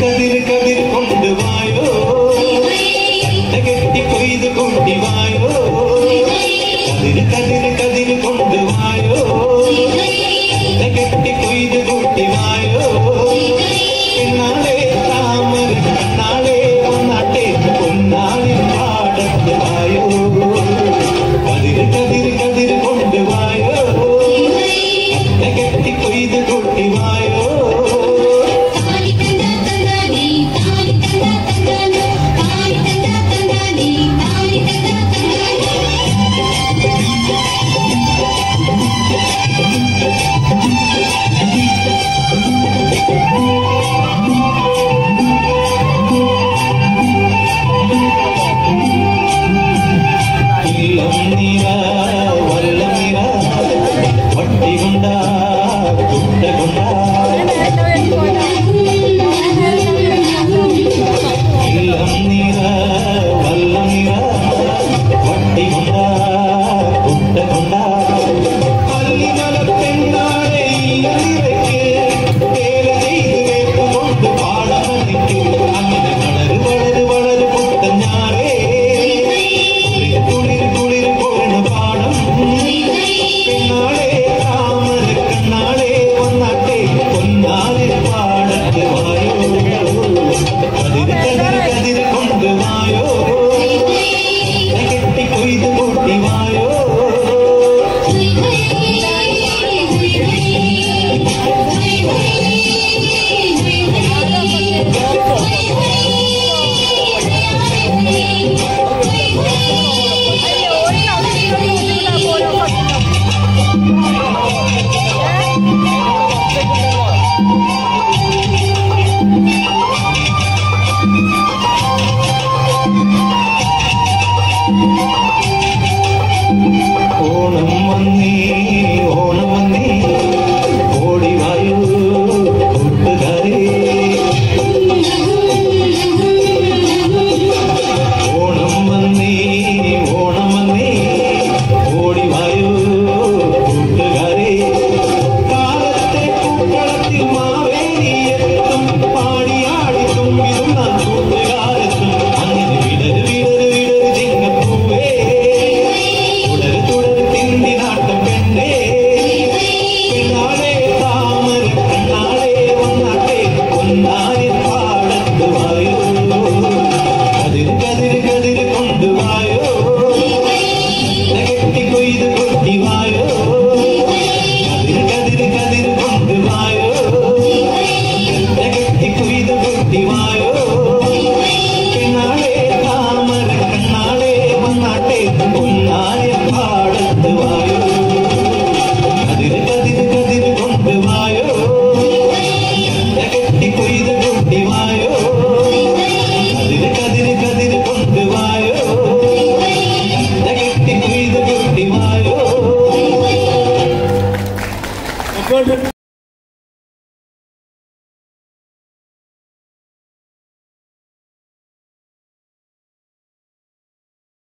கதிர் கதிர் கொண்டு வாயோ. நெகட்டி கொய்து கொண்டி வாயோ. கதிர் கதிர் me.